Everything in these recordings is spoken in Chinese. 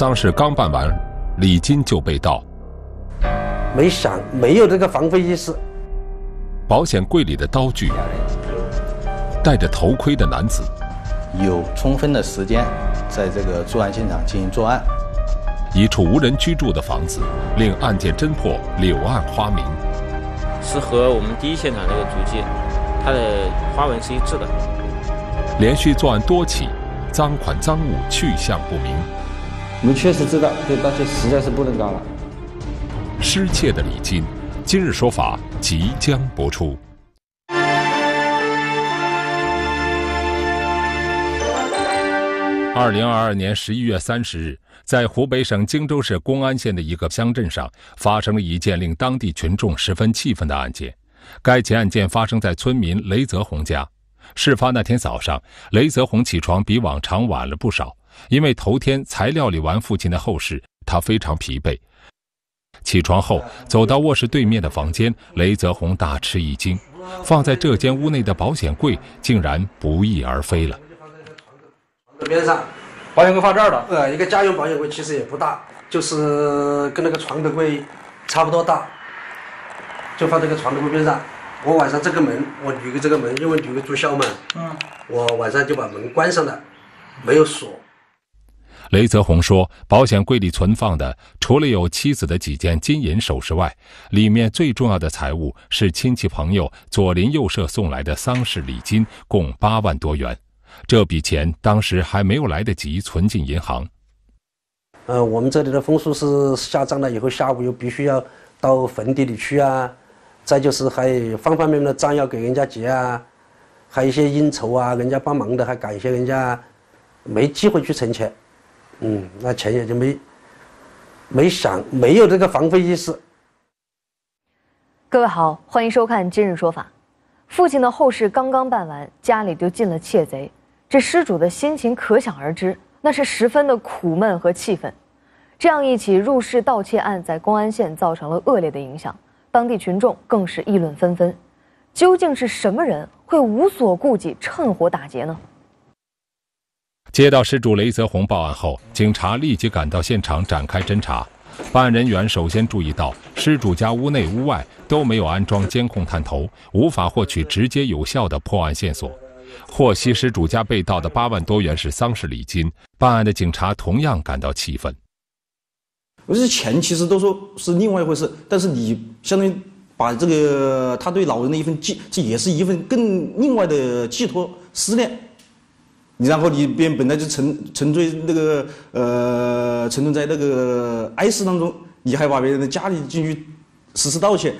丧事刚办完，礼金就被盗。没想，没有这个防备意识。保险柜里的刀具，戴着头盔的男子，有充分的时间在这个作案现场进行作案。一处无人居住的房子，令案件侦破柳暗花明。是和我们第一现场这个足迹，它的花纹是一致的。连续作案多起，赃款赃物去向不明。我们确实知道，这盗窃实在是不能干了。失窃的礼金，今日说法即将播出。二零二二年十一月三十日，在湖北省荆州市公安县的一个乡镇上，发生了一件令当地群众十分气愤的案件。该起案件发生在村民雷泽红家。事发那天早上，雷泽红起床比往常晚了不少。因为头天才料理完父亲的后事，他非常疲惫。起床后，走到卧室对面的房间，雷泽宏大吃一惊，放在这间屋内的保险柜竟然不翼而飞了。边上，保险柜放这儿了。呃，一个家用保险柜其实也不大，就是跟那个床头柜差不多大，就放这个床头柜边上。我晚上这个门，我女个这个门，因为女个住校嘛。嗯。我晚上就把门关上了，没有锁。雷泽红说：“保险柜里存放的，除了有妻子的几件金银首饰外，里面最重要的财物是亲戚朋友左邻右舍送来的丧事礼金，共八万多元。这笔钱当时还没有来得及存进银行。呃，我们这里的风俗是下葬了以后，下午又必须要到坟地里去啊，再就是还方方面面的账要给人家结啊，还有一些应酬啊，人家帮忙的还感谢人家，没机会去存钱。”嗯，那钱也就没没想，没有这个防备意识。各位好，欢迎收看《今日说法》。父亲的后事刚刚办完，家里就进了窃贼，这失主的心情可想而知，那是十分的苦闷和气愤。这样一起入室盗窃案在公安县造成了恶劣的影响，当地群众更是议论纷纷。究竟是什么人会无所顾忌，趁火打劫呢？接到失主雷泽红报案后，警察立即赶到现场展开侦查。办案人员首先注意到，失主家屋内屋外都没有安装监控探头，无法获取直接有效的破案线索。获悉失主家被盗的八万多元是丧事礼金，办案的警察同样感到气愤。我这钱其实都说是另外一回事，但是你相当于把这个他对老人的一份寄，这也是一份更另外的寄托思念。你然后你便本来就沉沉醉那个呃沉沦在那个哀思当中，你还把别人的家里进去实施盗窃。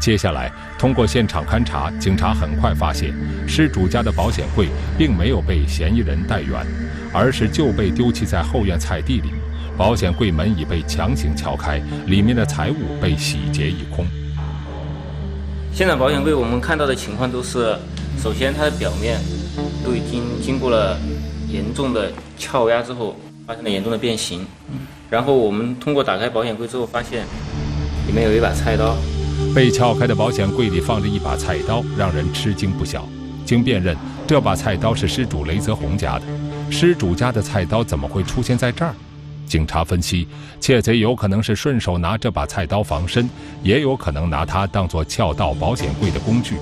接下来通过现场勘查，警察很快发现失主家的保险柜并没有被嫌疑人带远，而是就被丢弃在后院菜地里。保险柜门已被强行撬开，里面的财物被洗劫一空。现在保险柜我们看到的情况都是，首先它的表面。都已经经过了严重的撬压之后，发生了严重的变形。然后我们通过打开保险柜之后，发现里面有一把菜刀。被撬开的保险柜里放着一把菜刀，让人吃惊不小。经辨认，这把菜刀是失主雷泽红家的。失主家的菜刀怎么会出现在这儿？警察分析，窃贼有可能是顺手拿这把菜刀防身，也有可能拿它当做撬盗保险柜的工具。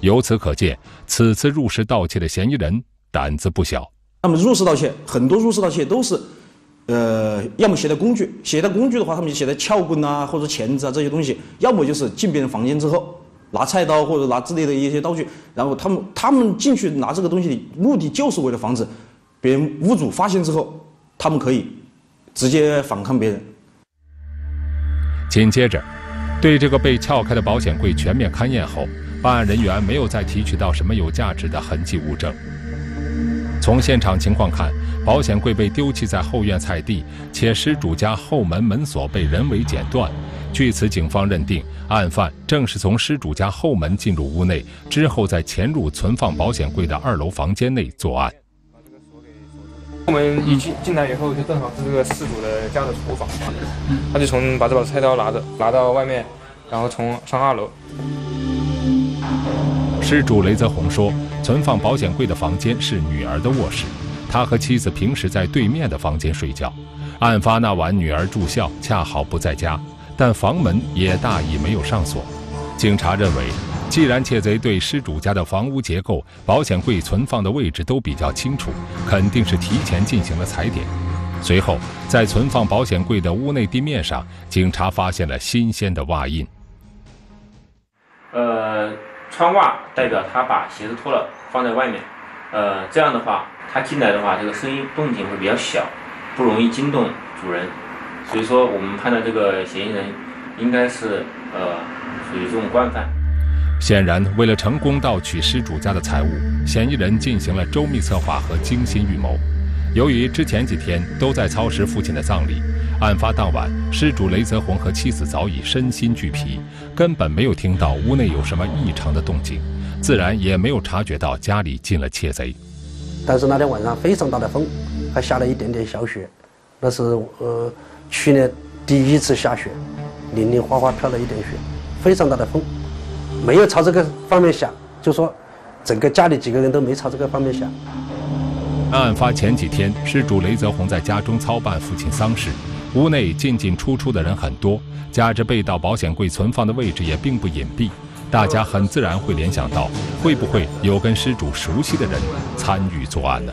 由此可见，此次入室盗窃的嫌疑人胆子不小。那么入室盗窃，很多入室盗窃都是，呃，要么携带工具，携带工具的话，他们就携带撬棍啊，或者钳子啊这些东西；要么就是进别人房间之后，拿菜刀或者拿之类的一些道具，然后他们他们进去拿这个东西的目的，就是为了防止别人屋主发现之后，他们可以直接反抗别人。紧接着，对这个被撬开的保险柜全面勘验后。办案人员没有再提取到什么有价值的痕迹物证。从现场情况看，保险柜被丢弃在后院菜地，且失主家后门门锁被人为剪断。据此，警方认定案犯正是从失主家后门进入屋内，之后再潜入存放保险柜的二楼房间内作案。后门一进进来以后，就正好是这个失主的家的厨房，他就从把这把菜刀拿着拿到外面，然后从上二楼。失主雷泽红说：“存放保险柜的房间是女儿的卧室，他和妻子平时在对面的房间睡觉。案发那晚，女儿住校，恰好不在家，但房门也大意没有上锁。警察认为，既然窃贼对失主家的房屋结构、保险柜存放的位置都比较清楚，肯定是提前进行了踩点。随后，在存放保险柜的屋内地面上，警察发现了新鲜的袜印。呃，穿袜代表他把鞋子脱了放在外面，呃，这样的话，他进来的话，这个声音动静会比较小，不容易惊动主人。所以说，我们判断这个嫌疑人应该是呃。属于这种惯犯。显然，为了成功盗取失主家的财物，嫌疑人进行了周密策划和精心预谋。由于之前几天都在操持父亲的葬礼，案发当晚，失主雷泽红和妻子早已身心俱疲，根本没有听到屋内有什么异常的动静，自然也没有察觉到家里进了窃贼。但是那天晚上非常大的风，还下了一点点小雪，那是呃去年第一次下雪，零零花花飘了一点雪。非常大的风，没有朝这个方面想，就说整个家里几个人都没朝这个方面想。案发前几天，失主雷泽红在家中操办父亲丧事，屋内进进出出的人很多，加之被盗保险柜存放的位置也并不隐蔽，大家很自然会联想到，会不会有跟失主熟悉的人参与作案呢？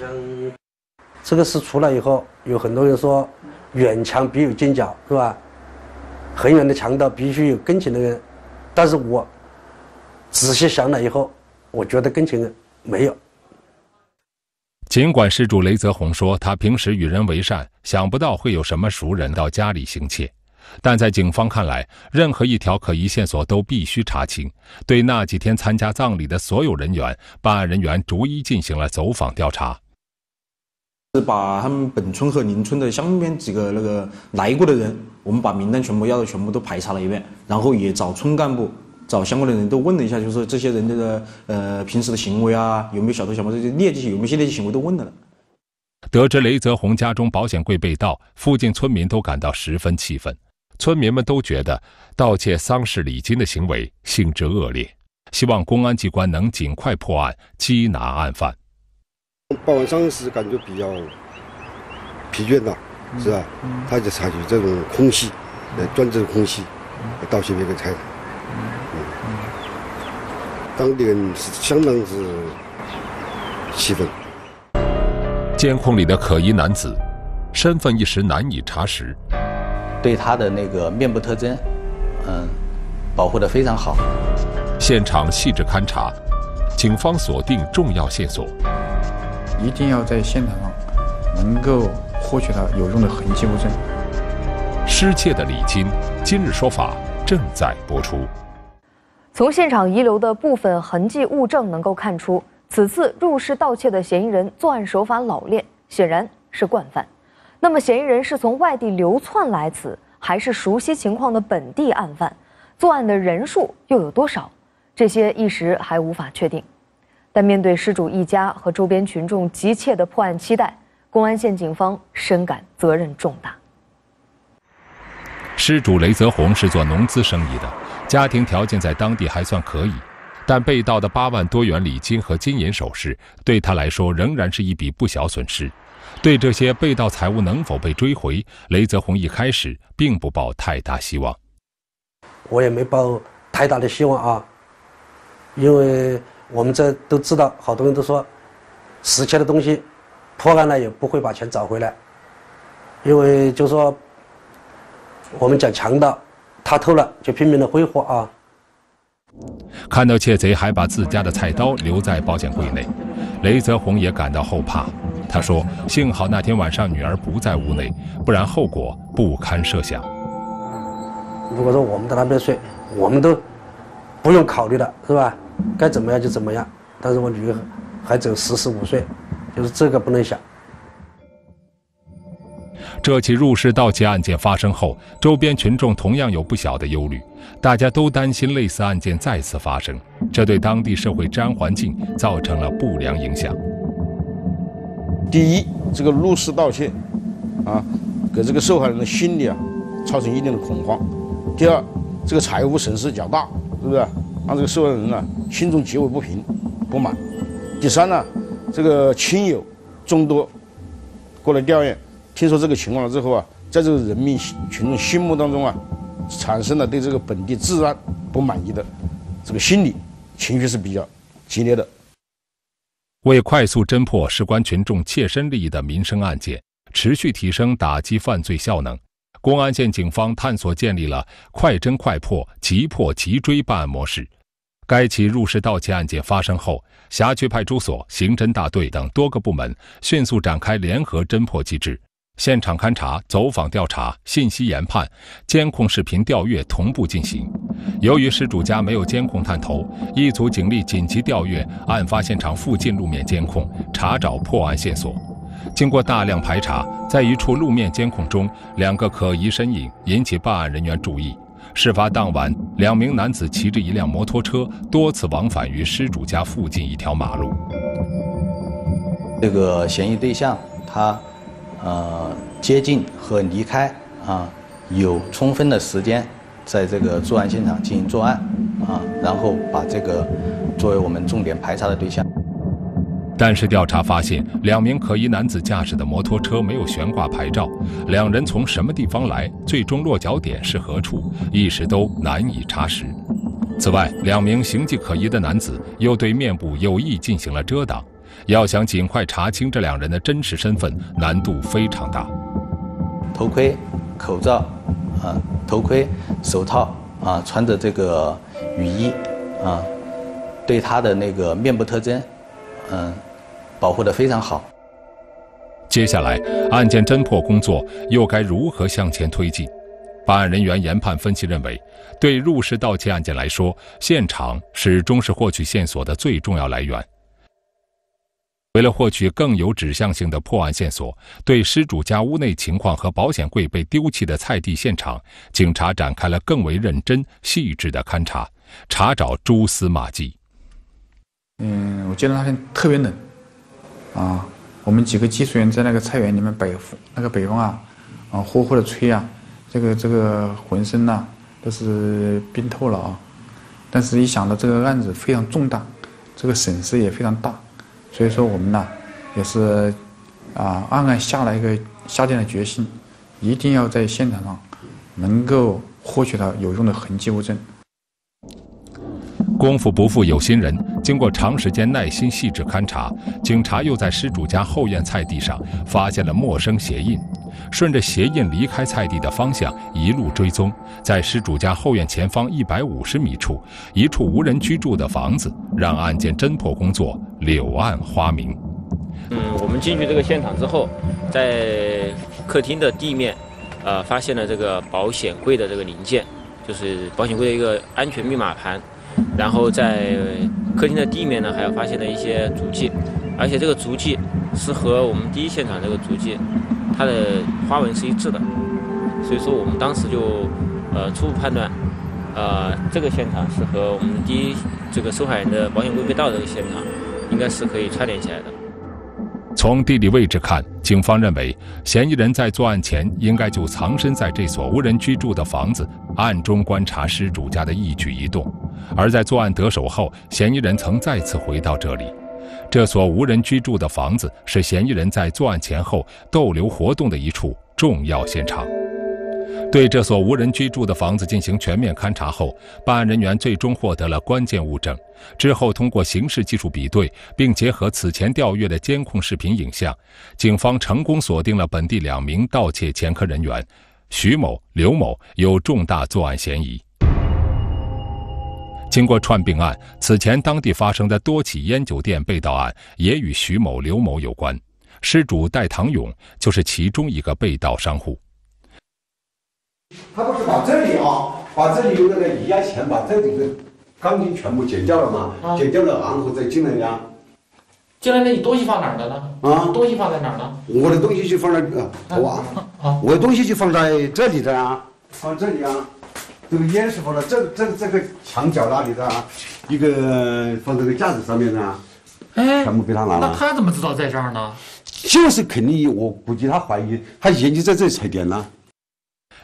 这个事出来以后，有很多人说，远墙必有近角，是吧？很远的强盗必须有跟前的人。但是我仔细想了以后，我觉得跟前人没有。尽管失主雷泽红说他平时与人为善，想不到会有什么熟人到家里行窃，但在警方看来，任何一条可疑线索都必须查清。对那几天参加葬礼的所有人员，办案人员逐一进行了走访调查，是把他们本村和邻村的乡边几个那个来过的人。我们把名单全部要的全部都排查了一遍，然后也找村干部、找相关的人都问了一下，就是这些人的呃平时的行为啊，有没有小偷小摸这些劣迹，有没有些劣迹行为都问了。得知雷泽红家中保险柜被盗，附近村民都感到十分气愤。村民们都觉得盗窃丧事礼金的行为性质恶劣，希望公安机关能尽快破案，缉拿案犯。报完丧事感觉比较疲倦了。是吧？他就采取这种空袭，来钻这个空袭，盗窃别人财产。当地人是相当是气愤。监控里的可疑男子，身份一时难以查实。对他的那个面部特征，嗯，保护的非常好。现场细致勘查，警方锁定重要线索。一定要在现场上能够。获取到有用的痕迹物证。失窃的礼金，今日说法正在播出。从现场遗留的部分痕迹物证能够看出，此次入室盗窃的嫌疑人作案手法老练，显然是惯犯。那么，嫌疑人是从外地流窜来此，还是熟悉情况的本地案犯？作案的人数又有多少？这些一时还无法确定。但面对失主一家和周边群众急切的破案期待。公安县警方深感责任重大。失主雷泽红是做农资生意的，家庭条件在当地还算可以，但被盗的八万多元礼金和金银首饰对他来说仍然是一笔不小损失。对这些被盗财物能否被追回，雷泽红一开始并不抱太大希望。我也没抱太大的希望啊，因为我们这都知道，好多人都说失窃的东西。破案了也不会把钱找回来，因为就说我们讲强盗，他偷了就拼命的挥霍啊。看到窃贼还把自家的菜刀留在保险柜内，雷泽红也感到后怕。他说：“幸好那天晚上女儿不在屋内，不然后果不堪设想。”如果说我们在那边睡，我们都不用考虑了是吧？该怎么样就怎么样。但是我女儿还只有十四五岁。就是这个不能想。这起入室盗窃案件发生后，周边群众同样有不小的忧虑，大家都担心类似案件再次发生，这对当地社会治安环境造成了不良影响。第一，这个入室盗窃，啊，给这个受害人的心理啊，造成一定的恐慌；第二，这个财物损失较大，是不是？让这个受害人呢心中极为不平、不满；第三呢？这个亲友众多，过来调研，听说这个情况了之后啊，在这个人民群众心目当中啊，产生了对这个本地治安不满意的这个心理情绪是比较激烈的。为快速侦破事关群众切身利益的民生案件，持续提升打击犯罪效能，公安县警方探索建立了快侦快破、急破急追办案模式。该起入室盗窃案件发生后，辖区派出所、刑侦大队等多个部门迅速展开联合侦破机制，现场勘查、走访调查、信息研判、监控视频调阅同步进行。由于失主家没有监控探头，一组警力紧急调阅案发现场附近路面监控，查找破案线索。经过大量排查，在一处路面监控中，两个可疑身影引起办案人员注意。事发当晚，两名男子骑着一辆摩托车，多次往返于失主家附近一条马路。这个嫌疑对象他，呃，接近和离开啊，有充分的时间，在这个作案现场进行作案啊，然后把这个作为我们重点排查的对象。但是调查发现，两名可疑男子驾驶的摩托车没有悬挂牌照，两人从什么地方来，最终落脚点是何处，一时都难以查实。此外，两名形迹可疑的男子又对面部有意进行了遮挡，要想尽快查清这两人的真实身份，难度非常大。头盔、口罩，啊，头盔、手套，啊，穿着这个雨衣，啊，对他的那个面部特征，嗯。保护的非常好。接下来，案件侦破工作又该如何向前推进？办案人员研判分析认为，对入室盗窃案件来说，现场始终是获取线索的最重要来源。为了获取更有指向性的破案线索，对失主家屋内情况和保险柜被丢弃的菜地现场，警察展开了更为认真细致的勘查，查找蛛丝马迹。嗯，我记得那天特别冷。啊，我们几个技术员在那个菜园里面北风，那个北风啊，啊呼呼的吹啊，这个这个浑身呐都是冰透了啊。但是，一想到这个案子非常重大，这个损失也非常大，所以说我们呢也是啊暗暗下了一个下定了决心，一定要在现场上能够获取到有用的痕迹物证。功夫不负有心人，经过长时间耐心细致勘查，警察又在失主家后院菜地上发现了陌生鞋印。顺着鞋印离开菜地的方向一路追踪，在失主家后院前方一百五十米处，一处无人居住的房子，让案件侦破工作柳暗花明。嗯，我们进去这个现场之后，在客厅的地面，呃，发现了这个保险柜的这个零件，就是保险柜的一个安全密码盘。然后在客厅的地面呢，还有发现了一些足迹，而且这个足迹是和我们第一现场这个足迹，它的花纹是一致的，所以说我们当时就呃初步判断，呃这个现场是和我们第一这个受害人的保险柜被盗的这个现场，应该是可以串联起来的。从地理位置看，警方认为嫌疑人在作案前应该就藏身在这所无人居住的房子，暗中观察失主家的一举一动。而在作案得手后，嫌疑人曾再次回到这里。这所无人居住的房子是嫌疑人在作案前后逗留活动的一处重要现场。对这所无人居住的房子进行全面勘查后，办案人员最终获得了关键物证。之后，通过刑事技术比对，并结合此前调阅的监控视频影像，警方成功锁定了本地两名盗窃前科人员徐某、刘某有重大作案嫌疑。经过串并案，此前当地发生的多起烟酒店被盗案也与徐某、刘某有关。失主戴唐勇就是其中一个被盗商户。他不是把这里啊，把这里有那个液压钳，把这里的钢筋全部剪掉了嘛？剪掉了，然后再进来呀。进来，那你东西放哪儿了呢？啊，东西放在哪儿呢？我的东西就放在呃，我啊，我的东西就放在这里的啊，放这里啊。这个烟是放在这这这个墙角那里的，一个放这个架子上面的，哎，全部被他拿了。那他怎么知道在这儿呢？就是肯定，我估计他怀疑，他以前就在这里踩点呢。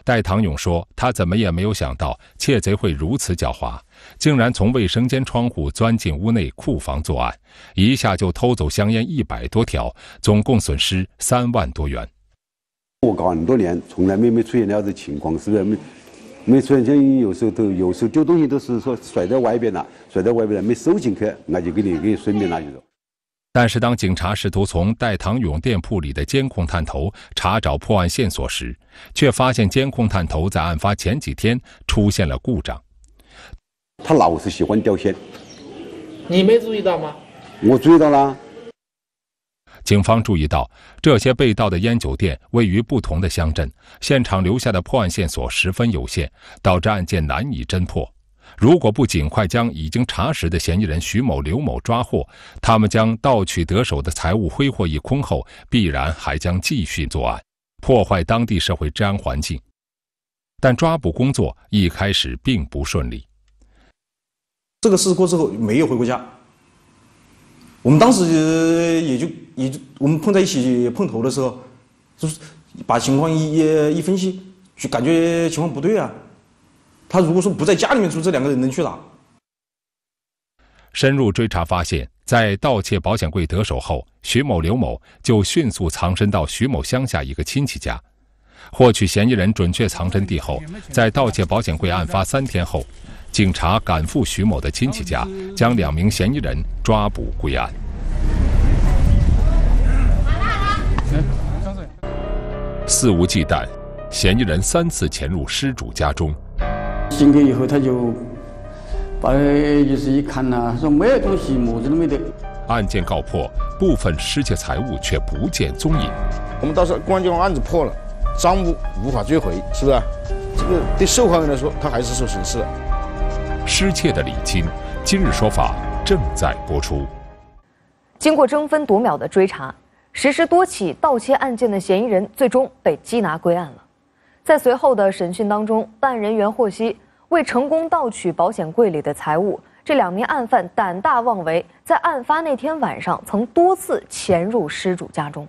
戴唐勇说：“他怎么也没有想到窃贼会如此狡猾，竟然从卫生间窗户钻进屋内库房作案，一下就偷走香烟一百多条，总共损失三万多元。我搞很多年，从来没没出现那样的情况，是不是？没没出现，像有时候都有时候丢东西都是说甩在外边了，甩在外边了，没收进去，那就给你给你顺便拿去了。”但是，当警察试图从戴唐勇店铺里的监控探头查找破案线索时，却发现监控探头在案发前几天出现了故障。他老是喜欢掉线，你没注意到吗？我注意到了。警方注意到，这些被盗的烟酒店位于不同的乡镇，现场留下的破案线索十分有限，导致案件难以侦破。如果不尽快将已经查实的嫌疑人徐某、刘某抓获，他们将盗取得手的财物挥霍一空后，必然还将继续作案，破坏当地社会治安环境。但抓捕工作一开始并不顺利。这个事过之后没有回过家，我们当时也就也就我们碰在一起碰头的时候，就是把情况一一一分析，就感觉情况不对啊。他如果说不在家里面住，这两个人能去哪？深入追查发现，在盗窃保险柜得手后，徐某、刘某就迅速藏身到徐某乡下一个亲戚家。获取嫌疑人准确藏身地后，在盗窃保险柜案发三天后，警察赶赴徐某的亲戚家，将两名嫌疑人抓捕归案。肆无忌惮，嫌疑人三次潜入失主家中。进去以后，他就把就是一看呐，说没有东西，么子都没得。案件告破，部分失窃财物却不见踪影。我们到时候公安机关案子破了，赃物无法追回，是不是？这个对受害人来说，他还是受损失。失窃的礼金，今日说法正在播出。经过争分夺秒的追查，实施多起盗窃案件的嫌疑人最终被缉拿归案了。在随后的审讯当中，办案人员获悉，为成功盗取保险柜里的财物，这两名案犯胆大妄为，在案发那天晚上曾多次潜入失主家中。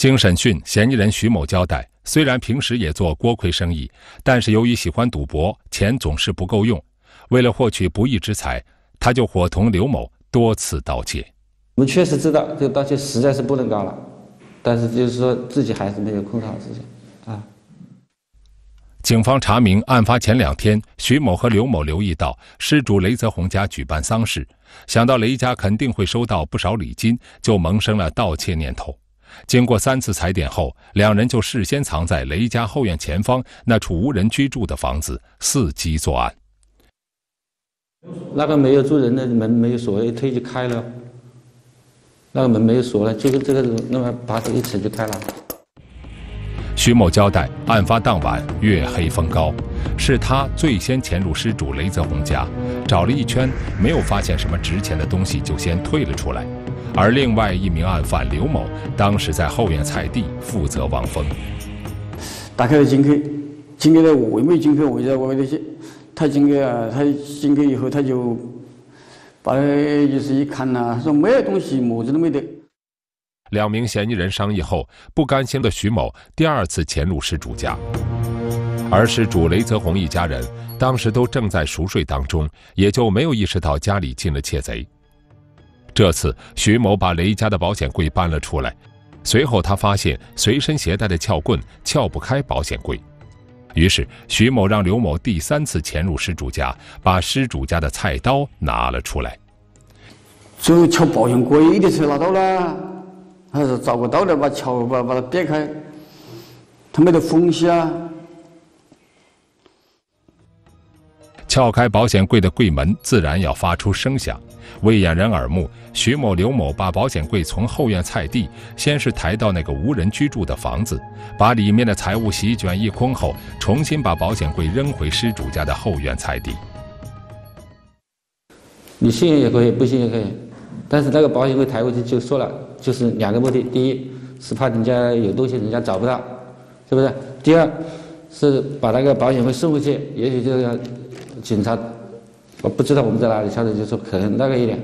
经审讯，嫌疑人徐某交代，虽然平时也做锅盔生意，但是由于喜欢赌博，钱总是不够用，为了获取不义之财，他就伙同刘某多次盗窃。我们确实知道，这个盗窃实在是不能搞了。但是就是说自己还是没有控制好自己，啊。警方查明，案发前两天，徐某和刘某留意到失主雷泽红家举办丧事，想到雷家肯定会收到不少礼金，就萌生了盗窃念头。经过三次踩点后，两人就事先藏在雷家后院前方那处无人居住的房子，伺机作案。那个没有住人的门没有锁，一推就开了。那个门没有锁了，就是这个那么把手一扯就开了。徐某交代，案发当晚月黑风高，是他最先潜入失主雷泽红家，找了一圈没有发现什么值钱的东西，就先退了出来。而另外一名案犯刘某，当时在后院菜地负责望风。打开了进去，进去的我没进去，我在外面那些，他进去啊，他进去以后他就。把就是一看呐，说没有东西，么子都没得。两名嫌疑人商议后，不甘心的徐某第二次潜入失主家，而失主雷泽红一家人当时都正在熟睡当中，也就没有意识到家里进了窃贼。这次徐某把雷家的保险柜搬了出来，随后他发现随身携带的撬棍撬不开保险柜。于是，徐某让刘某第三次潜入失主家，把失主家的菜刀拿了出来。最后撬保险柜的时候拿到了，还是找个刀来把撬把把它别开，他没得缝隙啊。撬开保险柜的柜门，自然要发出声响。为掩人耳目，徐某、刘某把保险柜从后院菜地先是抬到那个无人居住的房子，把里面的财物席卷一空后，重新把保险柜扔回失主家的后院菜地。你信也可以，不信也可以，但是那个保险柜抬过去就说了，就是两个目的：第一是怕人家有东西人家找不到，是不是？第二是把那个保险柜送回去，也许就要警察。我不知道我们在哪里，下次就说可能那个一点。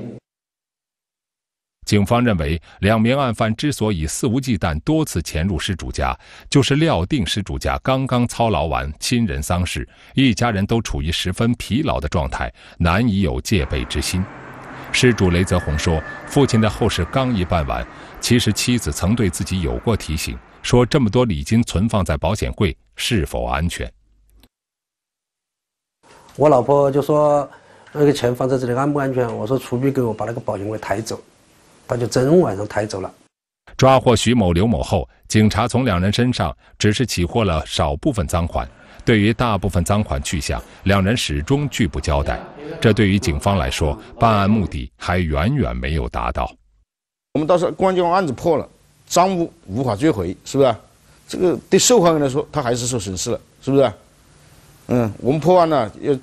警方认为，两名案犯之所以肆无忌惮多次潜入失主家，就是料定失主家刚刚操劳完亲人丧事，一家人都处于十分疲劳的状态，难以有戒备之心。失主雷泽红说：“父亲的后事刚一办完，其实妻子曾对自己有过提醒，说这么多礼金存放在保险柜是否安全？”我老婆就说：“那个钱放在这里安不安全？”我说：“除非给我把那个保险柜抬走。”他就真晚上抬走了。抓获徐某、刘某后，警察从两人身上只是起获了少部分赃款，对于大部分赃款去向，两人始终拒不交代。这对于警方来说，办案目的还远远没有达到。我们到时候公安机关案子破了，赃物无法追回，是不是？这个对受害人来说，他还是受损失了，是不是？嗯，我们破案呢，要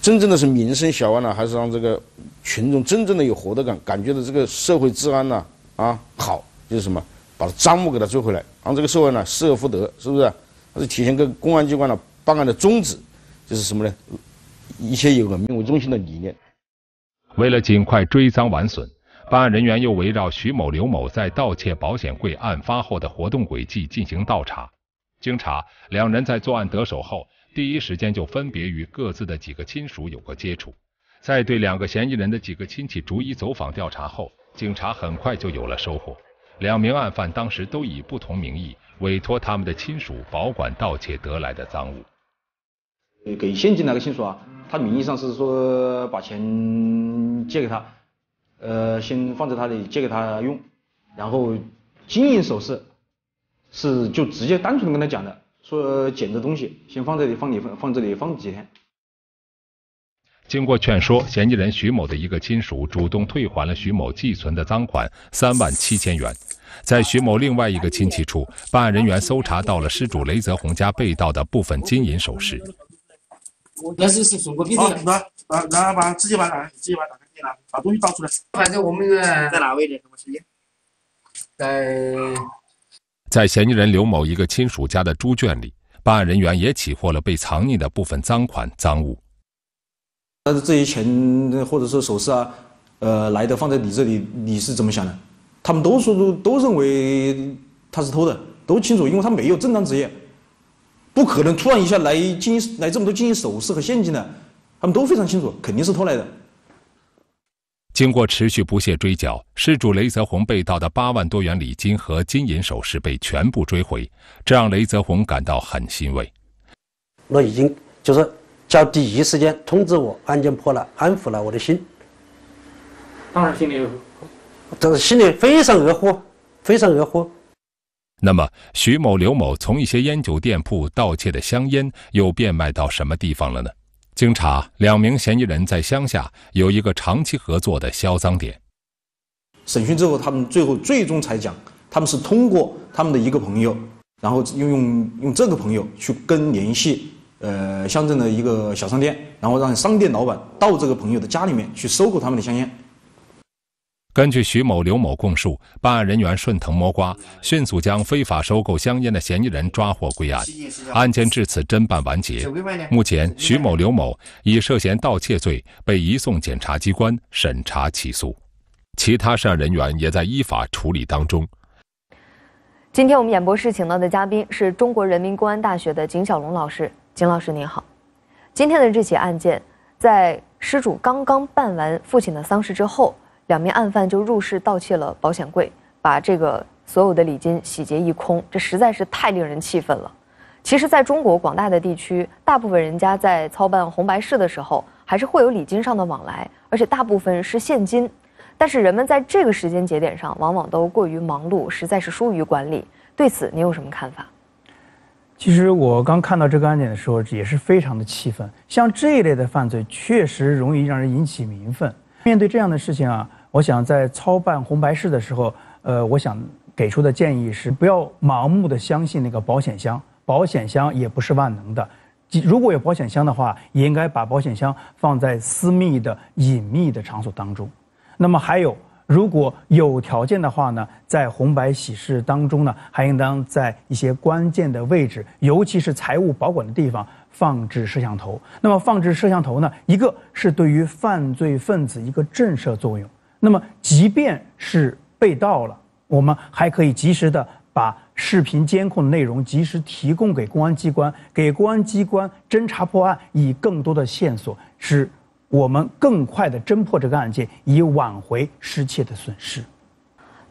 真正的是民生小案呢，还是让这个？群众真正的有获得感，感觉到这个社会治安呢啊好，就是什么，把赃物给他追回来，让这个社会呢失而复得，是不是？它是体现个公安机关呢办案的宗旨，就是什么呢？一切以人民为中心的理念。为了尽快追赃挽损，办案人员又围绕徐某、刘某在盗窃保险柜案发后的活动轨迹进行倒查。经查，两人在作案得手后，第一时间就分别与各自的几个亲属有过接触。在对两个嫌疑人的几个亲戚逐一走访调查后，警察很快就有了收获。两名案犯当时都以不同名义委托他们的亲属保管盗窃得来的赃物。给现金那个亲属啊，他名义上是说把钱借给他，呃，先放在他里借给他用，然后金银首饰是就直接单纯的跟他讲的，说捡的东西先放这里，放你放放这里放几天。经过劝说，嫌疑人徐某的一个亲属主动退还了徐某寄存的赃款三万七千元。在徐某另外一个亲戚处，办案人员搜查到了失主雷泽红家被盗的部分金银首饰。那是是送过给你的。那那那把直接把那直接把那个给拿，把东西倒出来。反正我们在哪位置？什么时间？在在嫌疑人刘某一个亲属家的猪圈里，办案人员也起获了被藏匿的部分赃款赃物。但是这些钱或者说首饰啊，呃，来的放在你这里，你是怎么想的？他们都说都都认为他是偷的，都清楚，因为他没有正当职业，不可能突然一下来金来这么多金银首饰和现金的，他们都非常清楚，肯定是偷来的。经过持续不懈追缴，失主雷泽宏被盗的八万多元礼金和金银首饰被全部追回，这让雷泽宏感到很欣慰。我已经就是。叫第一时间通知我，案件破了，安抚了我的心。当然心里，这是心里非常恶乎，非常恶乎。那么，徐某、刘某从一些烟酒店铺盗窃的香烟又变卖到什么地方了呢？经查，两名嫌疑人在乡下有一个长期合作的销赃点。审讯之后，他们最后最终才讲，他们是通过他们的一个朋友，然后用用用这个朋友去跟联系。呃，乡镇的一个小商店，然后让商店老板到这个朋友的家里面去收购他们的香烟。根据徐某、刘某供述，办案人员顺藤摸瓜，迅速将非法收购香烟的嫌疑人抓获归案。案件至此侦办完结。目前，徐某、刘某以涉嫌盗窃罪被移送检察机关审查起诉，其他涉案人员也在依法处理当中。今天我们演播室请到的嘉宾是中国人民公安大学的景小龙老师。景老师您好，今天的这起案件，在失主刚刚办完父亲的丧事之后，两名案犯就入室盗窃了保险柜，把这个所有的礼金洗劫一空，这实在是太令人气愤了。其实，在中国广大的地区，大部分人家在操办红白事的时候，还是会有礼金上的往来，而且大部分是现金。但是人们在这个时间节点上，往往都过于忙碌，实在是疏于管理。对此，您有什么看法？其实我刚看到这个案件的时候，也是非常的气愤。像这一类的犯罪，确实容易让人引起民愤。面对这样的事情啊，我想在操办红白事的时候，呃，我想给出的建议是，不要盲目的相信那个保险箱，保险箱也不是万能的。如果有保险箱的话，也应该把保险箱放在私密的、隐秘的场所当中。那么还有。如果有条件的话呢，在红白喜事当中呢，还应当在一些关键的位置，尤其是财物保管的地方放置摄像头。那么放置摄像头呢，一个是对于犯罪分子一个震慑作用，那么即便是被盗了，我们还可以及时的把视频监控的内容及时提供给公安机关，给公安机关侦查破案，以更多的线索，使我们更快的侦破这个案件，以挽回失窃的损失。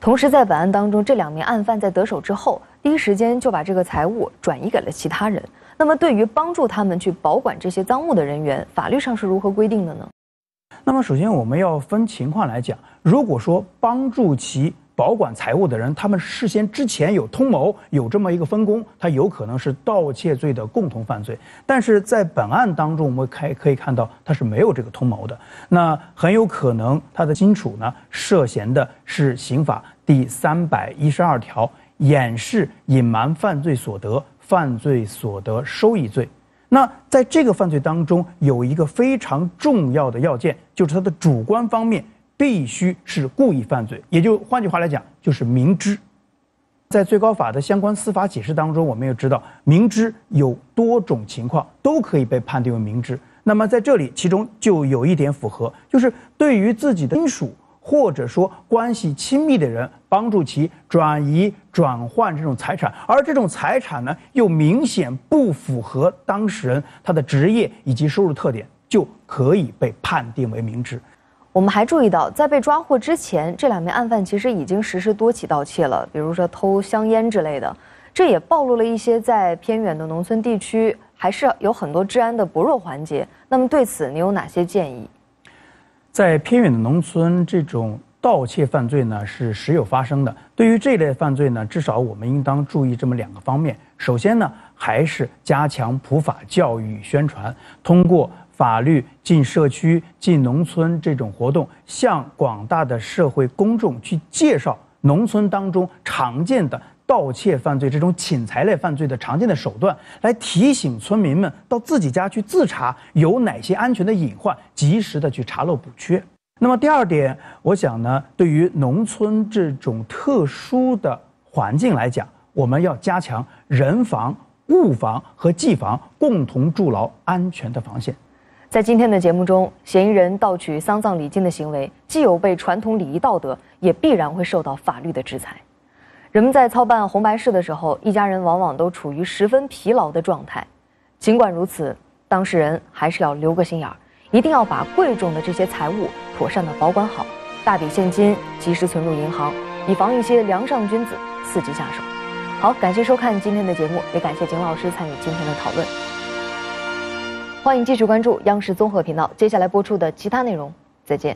同时，在本案当中，这两名案犯在得手之后，第一时间就把这个财物转移给了其他人。那么，对于帮助他们去保管这些赃物的人员，法律上是如何规定的呢？那么，首先我们要分情况来讲，如果说帮助其保管财物的人，他们事先之前有通谋，有这么一个分工，他有可能是盗窃罪的共同犯罪。但是在本案当中，我们可以可以看到他是没有这个通谋的，那很有可能他的金主呢涉嫌的是刑法。第三百一十二条，掩饰、隐瞒犯罪所得、犯罪所得收益罪。那在这个犯罪当中，有一个非常重要的要件，就是它的主观方面必须是故意犯罪，也就换句话来讲，就是明知。在最高法的相关司法解释当中，我们也知道，明知有多种情况都可以被判定为明知。那么在这里，其中就有一点符合，就是对于自己的亲属。或者说关系亲密的人帮助其转移转换这种财产，而这种财产呢又明显不符合当事人他的职业以及收入特点，就可以被判定为明知。我们还注意到，在被抓获之前，这两名案犯其实已经实施多起盗窃了，比如说偷香烟之类的，这也暴露了一些在偏远的农村地区还是有很多治安的薄弱环节。那么对此，你有哪些建议？在偏远的农村，这种盗窃犯罪呢是时有发生的。对于这类犯罪呢，至少我们应当注意这么两个方面。首先呢，还是加强普法教育宣传，通过法律进社区、进农村这种活动，向广大的社会公众去介绍农村当中常见的。盗窃犯罪这种侵财类犯罪的常见的手段，来提醒村民们到自己家去自查有哪些安全的隐患，及时的去查漏补缺。那么第二点，我想呢，对于农村这种特殊的环境来讲，我们要加强人防、物防和技防共同筑牢安全的防线。在今天的节目中，嫌疑人盗取丧葬礼金的行为，既有被传统礼仪道德，也必然会受到法律的制裁。人们在操办红白事的时候，一家人往往都处于十分疲劳的状态。尽管如此，当事人还是要留个心眼儿，一定要把贵重的这些财物妥善的保管好，大笔现金及时存入银行，以防一些梁上君子伺机下手。好，感谢收看今天的节目，也感谢景老师参与今天的讨论。欢迎继续关注央视综合频道接下来播出的其他内容，再见。